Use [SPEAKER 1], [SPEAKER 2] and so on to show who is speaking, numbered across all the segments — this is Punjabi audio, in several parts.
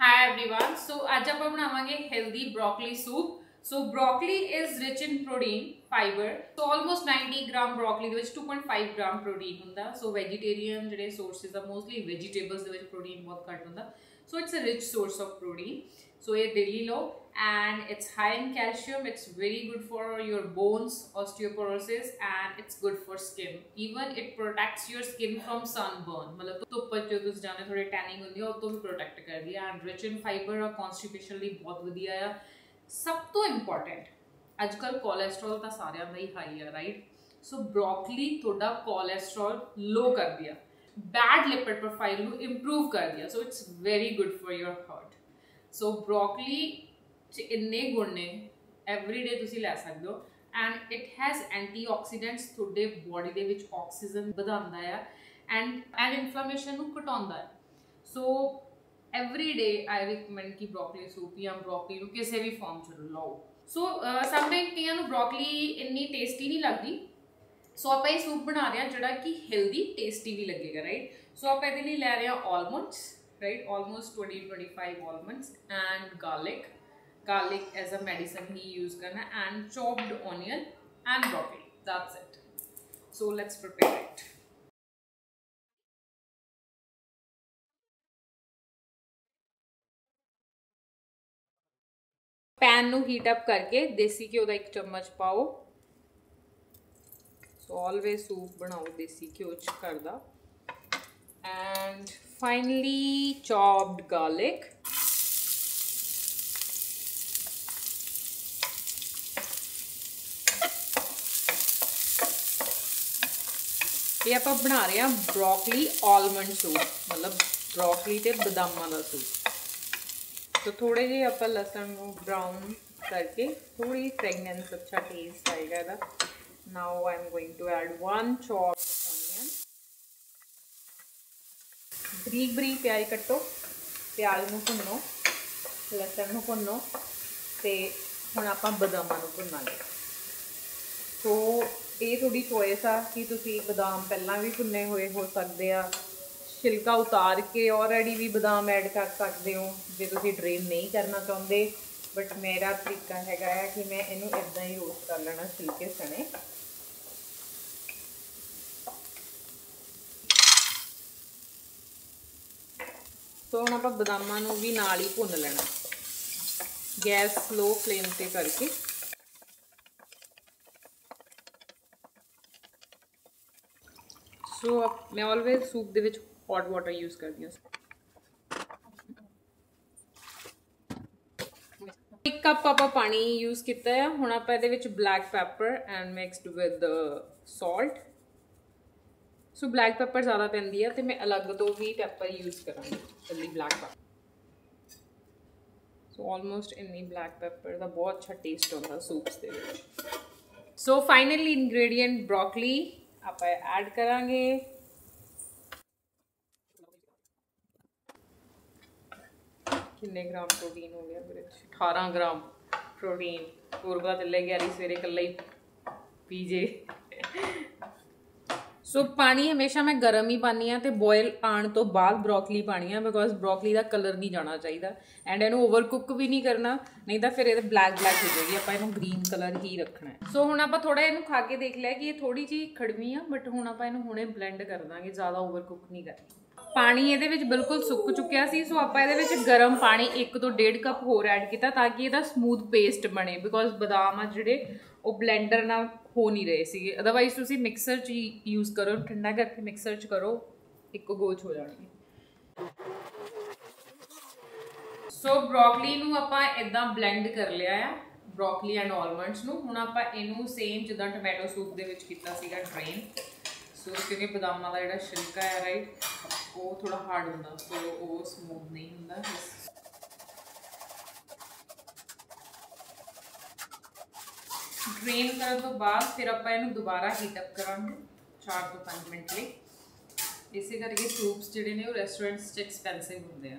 [SPEAKER 1] ਹਾਈ एवरीवन ਸੋ ਅੱਜ ਆਪਾਂ ਬਣਾਵਾਂਗੇ healthy broccoli soup So broccoli is rich in protein, fiber. So almost 90 gram broccoli, which 2.5 gram protein. Hunda. So vegetarian today sources are mostly vegetables, which protein bahut cut hunda. So it's a rich source of protein. So it's daily low and it's high in calcium. It's very good for your bones, osteoporosis and it's good for skin. Even it protects your skin from sunburn. मतलब तो जाने थोड़े tanning होती है तो भी protect कर दिया and rich in fiber और constipation लिए बहुत बढ़िया है. ਸਭ ਤੋਂ ਇੰਪੋਰਟੈਂਟ ਅੱਜ ਕੱਲ ਕੋਲੇਸਟ੍ਰੋਲ ਤਾਂ ਸਾਰਿਆਂ ਦਾ ਹੀ ਹਾਈ ਆ ਰਾਈਟ ਸੋ ਬ੍ਰੋਕਲੀ ਤੁਹਾਡਾ ਕੋਲੇਸਟ੍ਰੋਲ ਲੋ ਕਰਦੀ ਆ ਬੈਡ ਲਿਪਿਡ ਪ੍ਰੋਫਾਈਲ ਨੂੰ ਇੰਪਰੂਵ ਕਰਦੀ ਆ so it's very good for your heart so broccoli ਚ ਇੰਨੇ ਗੁਣ ਨੇ ਐਵਰੀ ਡੇ ਤੁਸੀਂ ਲੈ ਸਕਦੇ ਹੋ। ਐਂਡ ਇਟ ਹੈਜ਼ ਐਂਟੀਆਕਸੀਡੈਂਟਸ ਤੁਹਾਡੇ ਬੋਡੀ ਦੇ ਵਿੱਚ ਆਕਸੀਜਨ ਵਧਾਉਂਦਾ ਆ। ਐਂਡ ਐਂਡ ਇਨਫਲੇਮੇਸ਼ਨ ਨੂੰ ਘਟਾਉਂਦਾ ਹੈ so every day I recommend ਕਿ ਬ੍ਰੋਕਲੀ ਸੂਪ ਜਾਂ ਬ੍ਰੋਕਲੀ ਨੂੰ ਕਿਸੇ ਵੀ ਫਾਰਮ ਚ ਲਾਓ ਸੋ ਸਮਟਾਈਮ ਕਈਆਂ ਨੂੰ ਬ੍ਰੋਕਲੀ ਇੰਨੀ ਟੇਸਟੀ ਨਹੀਂ ਲੱਗਦੀ ਸੋ ਆਪਾਂ ਇਹ ਸੂਪ ਬਣਾ ਰਹੇ ਹਾਂ ਜਿਹੜਾ ਕਿ ਹੈਲਦੀ ਟੇਸਟੀ ਵੀ ਲੱਗੇਗਾ ਰਾਈਟ ਸੋ ਆਪਾਂ ਇਹਦੇ ਲਈ ਲੈ ਰਹੇ ਹਾਂ almonds right almost 20 25 almonds and garlic garlic as a medicine he use karna and chopped onion and broccoli that's it so let's prepare it pan ਨੂੰ ਹੀਟ ਅਪ ਕਰਕੇ ਦੇਸੀ ਘਿਓ ਦਾ ਇੱਕ ਚਮਚ ਪਾਓ। ਸੋ ਆਲਵੇਸ ਸੂਪ ਬਣਾਓ ਦੇਸੀ ਘਿਓ ਚ ਕਰਦਾ ਐਂਡ ਫਾਈਨਲੀ ਚੌਪਡ ਗਾਰਲਿਕ ਇਹ ਆਪਾਂ ਬਣਾ ਰਹੇ ਹਾਂ ਬ੍ਰੋਕਲੀ ਆਲਮੰਡ ਸੂਪ ਮਤਲਬ ਬ੍ਰੋਕਲੀ ਤੇ ਬਦਾਮਾਂ ਦਾ ਸੂਪ ਤਾਂ ਥੋੜੇ ਜਿਹੇ ਆਪਾਂ ਲਸਣ ਨੂੰ ਬ੍ਰਾਊਨ ਕਰਕੇ ਥੋੜੀ ਫ੍ਰੈਗਨੈਂਸ ਅੱਛਾ ਟੇਸਟ ਆਏਗਾ ਇਹਦਾ now I am going to add one chopped ਬਰੀਕ ਬਰੀਕ ਪਿਆਜ਼ ਕੱਟੋ ਪਿਆਜ਼ ਨੂੰ ਭੁੰਨੋ ਲਸਣ ਨੂੰ ਭੁੰਨੋ ਤੇ ਹੁਣ ਆਪਾਂ ਬਦਾਮਾਂ ਨੂੰ ਭੁੰਨਾਂਗੇ ਸੋ ਇਹ ਤੁਹਾਡੀ ਚੋਇਸ ਆ ਕਿ ਤੁਸੀਂ ਬਦਾਮ ਪਹਿਲਾਂ ਵੀ ਭੁੰਨੇ ਹੋਏ ਹੋ ਸਕਦੇ ਆ ਛਿਲਕਾ ਉਤਾਰ ਕੇ ਆਲਰੇਡੀ ਵੀ ਬਦਾਮ ਐਡ ਕਰ ਸਕਦੇ ਹੋ, ਜੇ ਤੁਸੀਂ ਡਰੇਨ ਨਹੀਂ ਕਰਨਾ ਚਾਹੁੰਦੇ। ਬਟ ਮੇਰਾ ਤਰੀਕਾ ਹੈਗਾ ਹੈ ਕਿ ਮੈਂ ਇਹਨੂੰ ਇਦਾਂ ਹੀ ਰੋਸਟ ਕਰ ਲੈਣਾ ਛਿਲਕੇ ਸਣੇ। ਸੋ ਹੁਣ ਆਪਾਂ ਬਦਾਮਾਂ ਨੂੰ ਵੀ ਨਾਲ ਹੀ ਭੁੰਨ ਲੈਣਾ। ਗੈਸ ਸਲੋ ਫਲੇਮ ਤੇ ਕਰਕੇ। ਸੋ ਮੈਂ ਆਲਵੇਸ ਸੂਪ ਦੇ ਵਿੱਚ ਹੌਟ ਵਾਟਰ ਯੂਜ਼ ਕਰਦੀ ਹਾਂ ਇੱਕ ਕੱਪ ਆਪਾਂ ਪਾਣੀ ਯੂਜ਼ ਕੀਤਾ ਹੈ ਹੁਣ ਆਪਾਂ ਇਹਦੇ ਵਿੱਚ black pepper and mixed with salt so black pepper ਜ਼ਿਆਦਾ ਪੈਂਦੀ ਹੈ ਤੇ ਮੈਂ ਅਲੱਗ ਤੋਂ ਵੀ ਪੈਪਰ ਯੂਜ਼ ਕਰਾਂਗੀ ਕੱਲੀ ਬਲੈਕ ਪੈਪਰ ਸੋ ਆਲਮੋਸਟ ਇੰਨੀ ਬਲੈਕ ਪੈਪਰ ਦਾ ਬਹੁਤ ਅੱਛਾ ਟੇਸਟ ਆਉਂਦਾ ਸੂਪਸ ਦੇ ਵਿੱਚ ਸੋ ਫਾਈਨਲੀ ਇਨਗਰੀਡੀਐਂਟ ਬ੍ਰੋਕਲੀ ਆਪਾਂ ਐਡ ਕਰਾਂਗੇ ਕਿੰਨੇ ਗ੍ਰਾਮ ਪ੍ਰੋਟੀਨ ਹੋ ਗਿਆ ਵੀਰੇ 18 ਗ੍ਰਾਮ ਪ੍ਰੋਟੀਨ। ਪੂਰਬਾ ਤੇ ਲੈ ਗਿਆ ਸਵੇਰੇ ਕੱਲਾ ਹੀ ਪੀਜੇ। ਸੋ ਪਾਣੀ ਹਮੇਸ਼ਾ ਮੈਂ ਗਰਮ ਹੀ ਪਾਣੀ ਆ ਤੇ ਬੋਇਲ ਆਣ ਤੋਂ ਬਾਅਦ ਬ੍ਰੋਕਲੀ ਪਾਣੀ ਆ ਬਿਕੋਜ਼ ਬ੍ਰੋਕਲੀ ਦਾ ਕਲਰ ਨਹੀਂ ਜਾਣਾ ਚਾਹੀਦਾ। ਐਂਡ ਇਹਨੂੰ ਓਵਰ ਕੁੱਕ ਵੀ ਨਹੀਂ ਕਰਨਾ, ਨਹੀਂ ਤਾਂ ਫਿਰ ਇਹ ਬਲੈਕ ਬਲੈਕ ਹੋ ਜਾਏਗੀ। ਆਪਾਂ ਇਹਨੂੰ ਗ੍ਰੀਨ ਕਲਰ ਹੀ ਰੱਖਣਾ ਹੈ। ਸੋ ਹੁਣ ਆਪਾਂ ਥੋੜਾ ਇਹਨੂੰ ਖਾ ਕੇ ਦੇਖ ਲਿਆ ਕਿ ਇਹ ਥੋੜੀ ਜੀ ਖੜਵੀ ਆ ਬਟ ਹੁਣ ਆਪਾਂ ਇਹਨੂੰ ਹੁਣੇ ਬਲੈਂਡ ਕਰ ਦਾਂਗੇ, ਜ਼ਿਆਦਾ ਓਵਰ ਕੁੱਕ ਨਹੀਂ ਕਰਨੀ। ਪਾਣੀ ਇਹਦੇ ਵਿੱਚ ਬਿਲਕੁਲ ਸੁੱਕ ਚੁੱਕਿਆ ਸੀ, ਸੋ ਆਪਾਂ ਇਹਦੇ ਵਿੱਚ ਗਰਮ ਪਾਣੀ 1 ਤੋਂ 1.5 ਕੱਪ ਹੋਰ ਐਡ ਕੀਤਾ ਤਾਂ ਕਿ ਇਹਦਾ ਸਮੂਥ ਪੇਸਟ ਬਣੇ ਬਿਕੋਜ਼ ਬਦਾਮ ਆ ਜਿਹੜੇ ਉਹ ਬਲੈਂਡਰ ਨਾਲ ਹੋ ਨਹੀਂ ਰਹੇ ਸੀਗੇ। ਅਦਰਵਾਈਜ਼ ਤੁਸੀਂ ਮਿਕਸਰ 'ਚ ਯੂਜ਼ ਕਰੋ, ਠੰਡਾ ਕਰਕੇ ਮਿਕਸਰ 'ਚ ਕਰੋ, ਇੱਕੋ ਗੋਚ ਹੋ ਜਾਣਗੇ ਸੋ ਬ੍ਰੋਕਲੀ ਨੂੰ ਆਪਾਂ ਇਦਾਂ ਬਲੈਂਡ ਕਰ ਲਿਆ ਆ ਬ੍ਰੋਕਲੀ ਐਂਡ ਆਲਮੰਡਸ ਨੂੰ। ਹੁਣ ਆਪਾਂ ਇਹਨੂੰ ਸੇਮ ਜਿੱਦਾਂ ਟੋਮੈਟੋ ਸੂਪ ਦੇ ਵਿੱਚ ਕੀਤਾ ਸੀਗਾ ਡਰੇਨ ਸੋ ਕਿਉਂਕਿ ਬਦਾਮਾਂ ਦਾ ਜਿਹੜਾ ਛਿਲਕਾ ਹੈ ਰਾਈਟ ਉਹ ਥੋੜਾ ਹਾਰਡ ਹੁੰਦਾ ਸੋ ਉਹ ਸਮੂਥ ਨਹੀਂ ਹੁੰਦਾ ਡਰੇਨ ਕਰਨ ਤੋਂ ਬਾਅਦ ਫਿਰ ਆਪਾਂ ਇਹਨੂੰ ਦੁਬਾਰਾ ਹੀਟ ਅਪ ਕਰਾਂਗੇ 4 ਤੋਂ 5 ਮਿੰਟ ਲਈ। ਇਸੇ ਕਰਕੇ ਸੂਪਸ ਜਿਹੜੇ ਨੇ ਉਹ ਰੈਸਟੋਰੈਂਟਸ 'ਚ ਐਕਸਪੈਂਸਿਵ ਹੁੰਦੇ ਆ।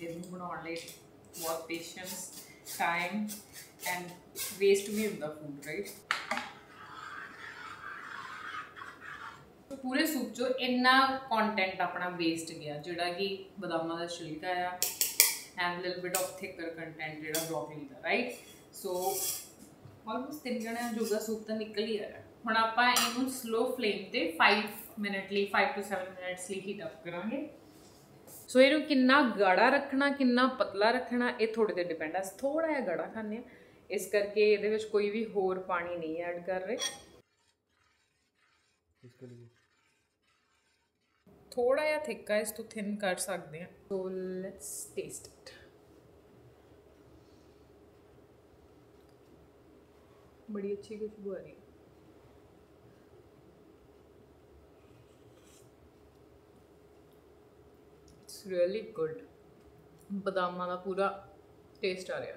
[SPEAKER 1] ਇਹਨੂੰ ਬਣਾਉਣ ਲਈ ਬਹੁਤ ਪੇਸ਼ੈਂਸ ਟਾਈਮ ਐਂਡ ਵੇਸਟ ਵੀ ਹੁੰਦਾ ਫੂਡ ਰਾਈਟ ਪੂਰੇ ਸੂਪ 'ਚੋਂ ਇੰਨਾ ਕੰਟੈਂਟ ਆਪਣਾ ਵੇਸਟ ਗਿਆ, ਜਿਹੜਾ ਕਿ ਬਦਾਮਾਂ ਦਾ ਛਿਲਕਾ ਆ and little bit of thicker content ਜਿਹੜਾ ਬ੍ਰੋਕਲੀ ਦਾ ਰਾਈਟ ਸੋ ਆਲਮੋਸਟ ਤਿੰਨ ਜਣਿਆਂ ਜੋਗਾ ਸੂਪ ਤਾਂ ਨਿਕਲ ਹੀ ਆਇਆ ਹੁਣ ਆਪਾਂ ਇਹਨੂੰ ਸਲੋ ਫਲੇਮ ਤੇ 5 ਮਿੰਟ ਲਈ 5 ਟੂ 7 ਮਿੰਟਸ ਲਈ ਹੀਟ ਅਪ ਕਰਾਂਗੇ। ਸੋ ਇਹਨੂੰ ਕਿੰਨਾ ਗਾੜਾ ਰੱਖਣਾ, ਕਿੰਨਾ ਪਤਲਾ ਰੱਖਣਾ, ਇਹ ਥੋੜੇ ਤੇ ਡਿਪੈਂਡ ਆ। ਥੋੜਾ ਜਿਹਾ ਗਾੜਾ ਖਾਣੇ ਆ ਇਸ ਕਰਕੇ ਇਹਦੇ ਵਿੱਚ ਕੋਈ ਵੀ ਹੋਰ ਪਾਣੀ ਨਹੀਂ ਐਡ ਕਰ ਰਹੇ।
[SPEAKER 2] ਇਸ ਲਈ
[SPEAKER 1] ਥੋੜਾ ਜਿਹਾ ਥਿਕ ਹੈ ਇਸ ਤੋਂ ਥਿਨ ਕਰ ਸਕਦੇ ਆ ਸੋ ਲੈਟਸ ਟੇਸਟ ਇਟ ਬੜੀ ਅੱਛੀ ਖੁਸ਼ਬੂ ਆ ਰਹੀ ਹੈ ਇਟਸ ਰੀਅਲੀ ਗੁੱਡ ਬਦਾਮਾਂ ਦਾ ਪੂਰਾ ਟੇਸਟ ਆ ਰਿਹਾ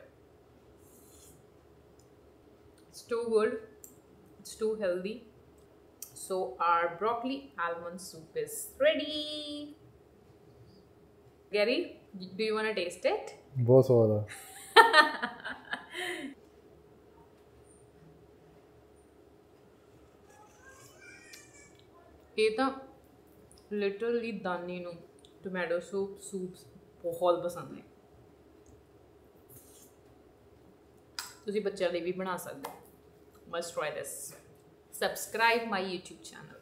[SPEAKER 1] it's too good it's too healthy So our broccoli almond soup is ready. Gary, do you want to taste it?
[SPEAKER 2] बहुत स्वाद है
[SPEAKER 1] ਇਹ ਤਾਂ ਲਿਟਰਲੀ ਦਾਨੀ ਨੂੰ ਟੋਮੈਟੋ ਸੂਪ ਸੂਪਸ ਬਹੁਤ ਪਸੰਦ ਨੇ ਤੁਸੀਂ ਬੱਚਿਆਂ ਲਈ ਵੀ ਬਣਾ ਸਕਦੇ ਹੋ must try this subscribe my YouTube channel.